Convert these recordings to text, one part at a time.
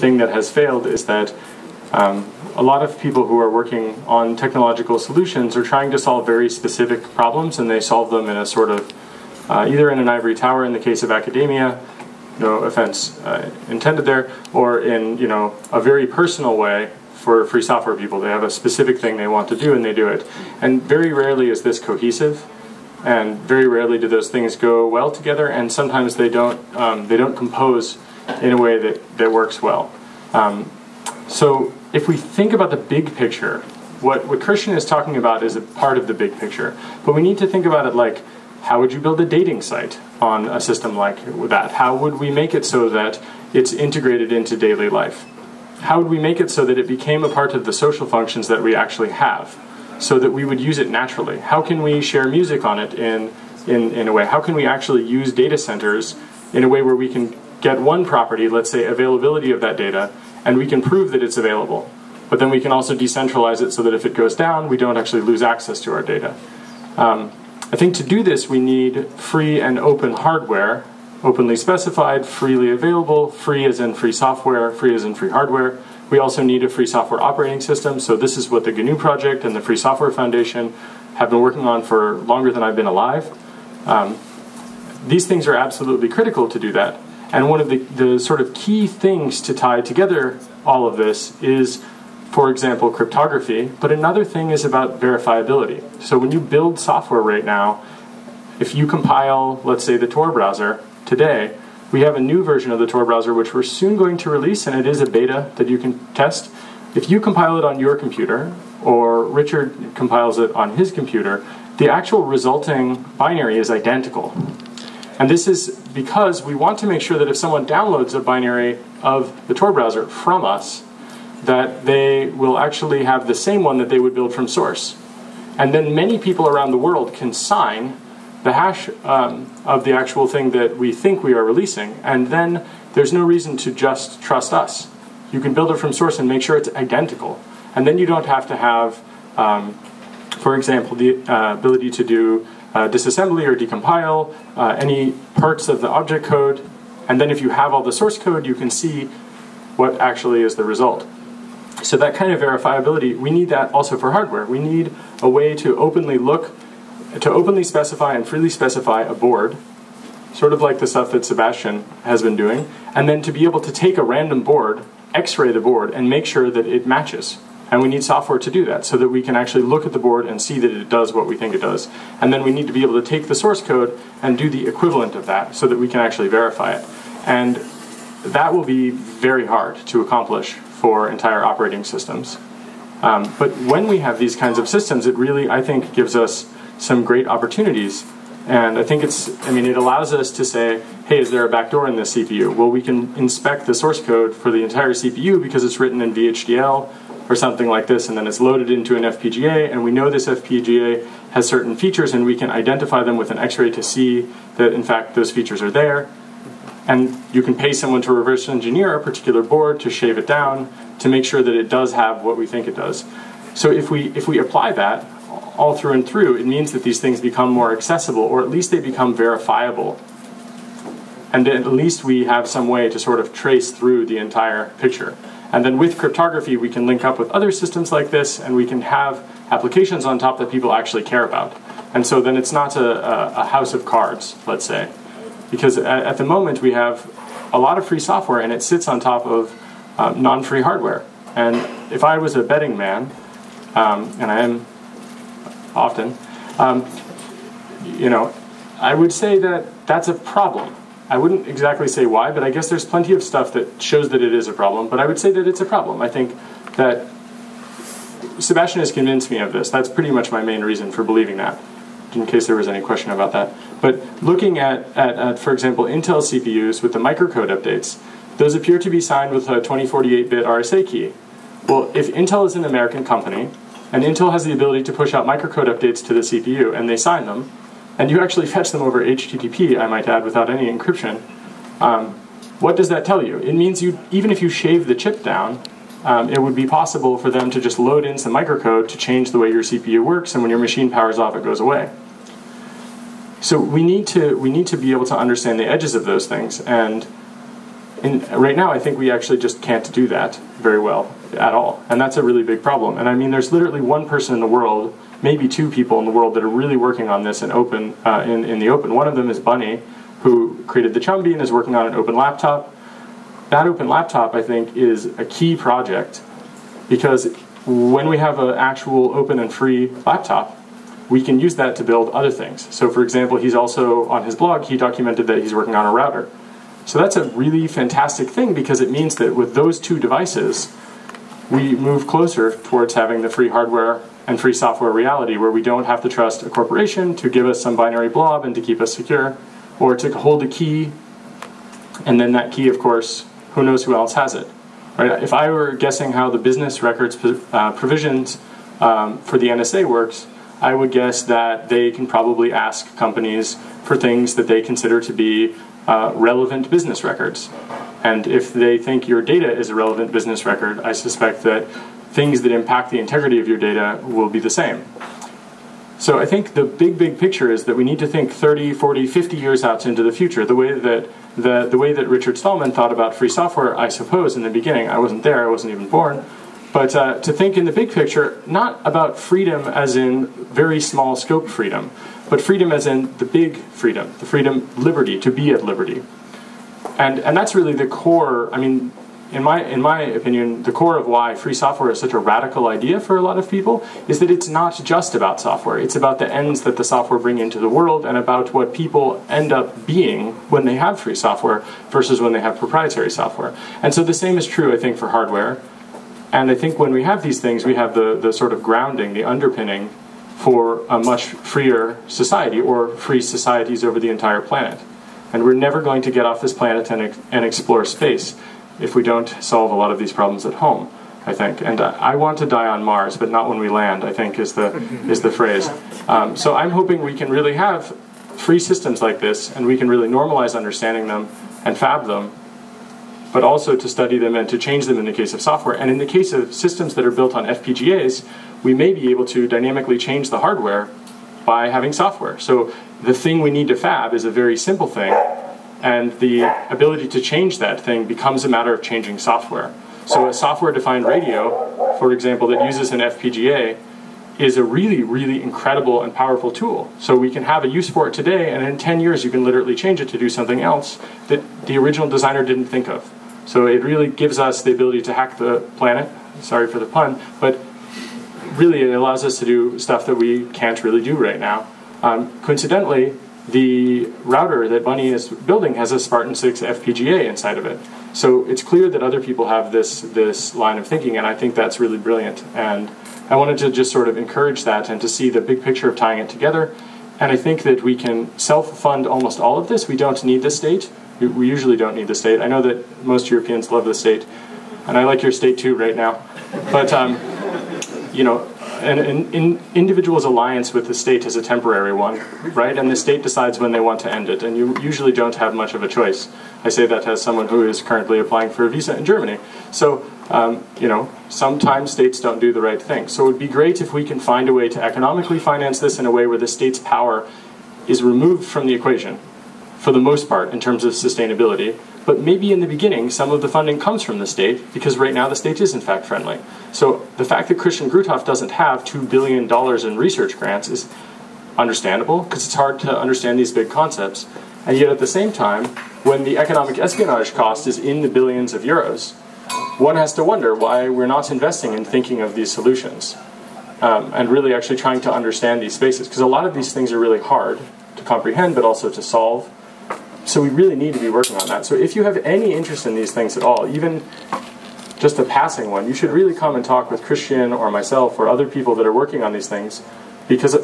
thing that has failed is that um, a lot of people who are working on technological solutions are trying to solve very specific problems, and they solve them in a sort of uh, either in an ivory tower in the case of academia, no offense uh, intended there, or in you know a very personal way for free software people. They have a specific thing they want to do, and they do it. And very rarely is this cohesive, and very rarely do those things go well together. And sometimes they don't um, they don't compose in a way that that works well. Um, so if we think about the big picture, what, what Christian is talking about is a part of the big picture. But we need to think about it like how would you build a dating site on a system like that? How would we make it so that it's integrated into daily life? How would we make it so that it became a part of the social functions that we actually have, so that we would use it naturally? How can we share music on it in, in, in a way? How can we actually use data centers in a way where we can get one property, let's say availability of that data, and we can prove that it's available. But then we can also decentralize it so that if it goes down, we don't actually lose access to our data. Um, I think to do this, we need free and open hardware, openly specified, freely available, free as in free software, free as in free hardware. We also need a free software operating system. So this is what the GNU project and the Free Software Foundation have been working on for longer than I've been alive. Um, these things are absolutely critical to do that. And one of the, the sort of key things to tie together all of this is, for example, cryptography. But another thing is about verifiability. So when you build software right now, if you compile, let's say, the Tor browser today, we have a new version of the Tor browser which we're soon going to release, and it is a beta that you can test. If you compile it on your computer, or Richard compiles it on his computer, the actual resulting binary is identical. And this is because we want to make sure that if someone downloads a binary of the Tor browser from us, that they will actually have the same one that they would build from source. And then many people around the world can sign the hash um, of the actual thing that we think we are releasing. And then there's no reason to just trust us. You can build it from source and make sure it's identical. And then you don't have to have, um, for example, the uh, ability to do uh, disassembly or decompile uh, any parts of the object code, and then if you have all the source code, you can see what actually is the result. So that kind of verifiability, we need that also for hardware. We need a way to openly look, to openly specify and freely specify a board, sort of like the stuff that Sebastian has been doing, and then to be able to take a random board, x-ray the board, and make sure that it matches and we need software to do that so that we can actually look at the board and see that it does what we think it does. And then we need to be able to take the source code and do the equivalent of that so that we can actually verify it. And that will be very hard to accomplish for entire operating systems. Um, but when we have these kinds of systems, it really, I think, gives us some great opportunities. And I think it's, I mean, it allows us to say, hey, is there a backdoor in this CPU? Well, we can inspect the source code for the entire CPU because it's written in VHDL or something like this, and then it's loaded into an FPGA, and we know this FPGA has certain features, and we can identify them with an X-ray to see that in fact those features are there. And you can pay someone to reverse engineer a particular board to shave it down to make sure that it does have what we think it does. So if we if we apply that all through and through, it means that these things become more accessible, or at least they become verifiable. And at least we have some way to sort of trace through the entire picture. And then with cryptography, we can link up with other systems like this, and we can have applications on top that people actually care about. And so then it's not a, a house of cards, let's say. Because at, at, the moment, we have a lot of free software, and it sits on top of um, non free hardware. And if I was a betting man, um, and I am often, um, you know, I would say that that's a problem I wouldn't exactly say why, but I guess there's plenty of stuff that shows that it is a problem. But I would say that it's a problem. I think that Sebastian has convinced me of this. That's pretty much my main reason for believing that, in case there was any question about that. But looking at, at, at for example, Intel CPUs with the microcode updates, those appear to be signed with a 2048 bit RSA key. Well, if Intel is an American company, and Intel has the ability to push out microcode updates to the CPU, and they sign them, and you actually fetch them over HTTP, I might add, without any encryption, um, what does that tell you? It means you, even if you shave the chip down, um, it would be possible for them to just load in some microcode to change the way your CPU works, and when your machine powers off, it goes away. So we need to we need to be able to understand the edges of those things, and in, right now, I think we actually just can't do that very well at all, and that's a really big problem. And I mean, there's literally one person in the world, maybe two people in the world that are really working on this in open uh, in, in the open. One of them is bunnie, who created the Chumby and is working on an open laptop. That open laptop, I think, is a key project because when we have an actual open and free laptop, we can use that to build other things. So, for example, he's also on his blog, he documented that he's working on a router. So, that's a really fantastic thing because it means that with those two devices, we move closer towards having the free hardware and free software reality where we don't have to trust a corporation to give us some binary blob and to keep us secure or to hold a key and then that key of course who knows who else has it right? If i were guessing how the business records uh, provisions um, for the nsa works i would guess that they can probably ask companies for things that they consider to be uh, relevant business records. And if they think your data is a relevant business record i suspect that things that impact the integrity of your data will be the same so I think the big, big picture is that we need to think 30, 40, 50 years out into the future. The way that the, the way that Richard Stallman thought about free software, I suppose, in the beginning, I wasn't there, I wasn't even born, but uh, to think in the big picture, not about freedom as in very small scope freedom, but freedom as in the big freedom, the freedom, liberty, to be at liberty. And, and that's really the core, I mean, in my in my opinion, the core of why free software is such a radical idea for a lot of people is that it's not just about software. It's about the ends that the software bring into the world and about what people end up being when they have free software versus when they have proprietary software. And so the same is true, I think, for hardware. And I think when we have these things, we have the, the sort of grounding, the underpinning for a much freer society or free societies over the entire planet. And we're never going to get off this planet and, and explore space if we don't solve a lot of these problems at home. I think, and uh, I want to die on Mars, but not when we land. I think is the is the phrase. Um, so I'm hoping we can really have free systems like this, and we can really normalize understanding them and fab them, but also to study them and to change them in the case of software. And in the case of systems that are built on FPGAs, we may be able to dynamically change the hardware by having software. So the thing we need to fab is a very simple thing and the ability to change that thing becomes a matter of changing software. So a software-defined radio, for example, that uses an FPGA, is a really, really incredible and powerful tool. So we can have a use for it today, and in 10 years you can literally change it to do something else that the original designer didn't think of. So it really gives us the ability to hack the planet. Sorry for the pun, but really it allows us to do stuff that we can't really do right now. Um, coincidentally, the router that bunnie is building has a Spartan 6 FPGA inside of it. So it's clear that other people have this this line of thinking, and I think that's really brilliant. And I wanted to just sort of encourage that and to see the big picture of tying it together. And I think that we can self-fund almost all of this. We don't need the state. We usually don't need the state. I know that most Europeans love the state, and I like your state too right now. But um, you know, an, an, individual's alliance with the state is a temporary one, right? And the state decides when they want to end it, and you usually don't have much of a choice. I say that as someone who is currently applying for a visa in Germany. So, um, you know, sometimes states don't do the right thing. So it would be great if we can find a way to economically finance this in a way where the state's power is removed from the equation, for the most part, in terms of sustainability, but maybe in the beginning, some of the funding comes from the state because right now the state is in fact friendly. So the fact that Christian Grothoff doesn't have $2 billion in research grants is understandable because it's hard to understand these big concepts. And yet at the same time, when the economic espionage cost is in the billions of euros, one has to wonder why we're not investing in thinking of these solutions um, and really actually trying to understand these spaces because a lot of these things are really hard to comprehend but also to solve so we really need to be working on that. So if you have any interest in these things at all, even just a passing one, you should really come and talk with Christian or myself or other people that are working on these things because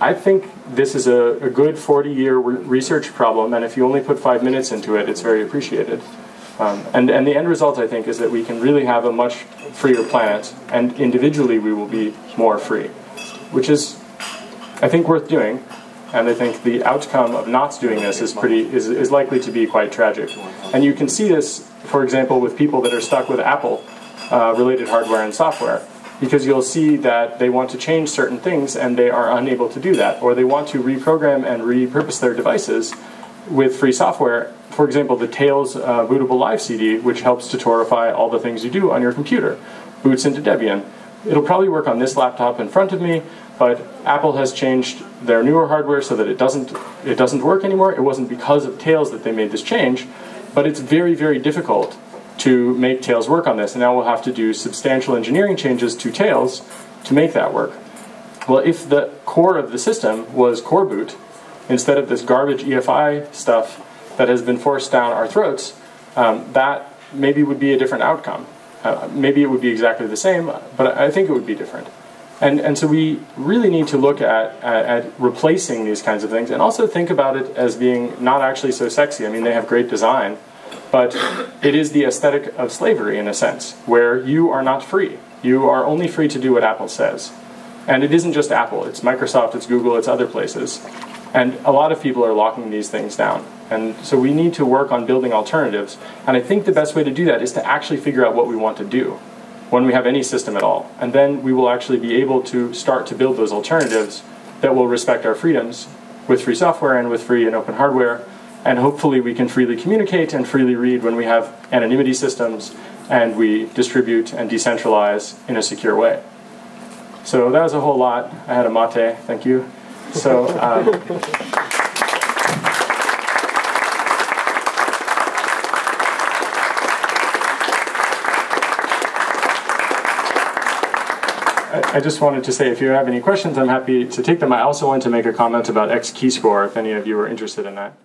I think this is a, a good 40 year re- research problem, and if you only put five minutes into it, it's very appreciated. Um, and, and the end result, I think, is that we can really have a much freer planet, and individually we will be more free, which is, I think, worth doing and I think the outcome of not doing this is pretty is, is likely to be quite tragic. And you can see this, for example, with people that are stuck with Apple uh, related hardware and software, because you'll see that they want to change certain things and they are unable to do that, or they want to reprogram and repurpose their devices, with free software, for example, the Tails uh, bootable live CD, which helps to torify all the things you do on your computer, boots into Debian. It'll probably work on this laptop in front of me, but Apple has changed their newer hardware so that it doesn't it doesn't work anymore. It wasn't because of Tails that they made this change, but it's very very difficult to make Tails work on this, and now we'll have to do substantial engineering changes to Tails to make that work. Well, if the core of the system was coreboot, instead of this garbage EFI stuff that has been forced down our throats, um, that maybe would be a different outcome. Uh, maybe it would be exactly the same, but I think it would be different. And, and so we really need to look at, at, at, replacing these kinds of things and also think about it as being not actually so sexy. I mean, they have great design, but it is the aesthetic of slavery in a sense, where you are not free. You are only free to do what Apple says. And it isn't just Apple, it's Microsoft, it's Google, it's other places. And a lot of people are locking these things down. And so we need to work on building alternatives. And I think the best way to do that is to actually figure out what we want to do when we have any system at all. And then we will actually be able to start to build those alternatives that will respect our freedoms with free software and with free and open hardware. And hopefully we can freely communicate and freely read when we have anonymity systems and we distribute and decentralize in a secure way. So that was a whole lot. I had a mate, thank you. So. Um, I just wanted to say if you have any questions, I'm happy to take them. I also want to make a comment about XKeyscore if any of you are interested in that.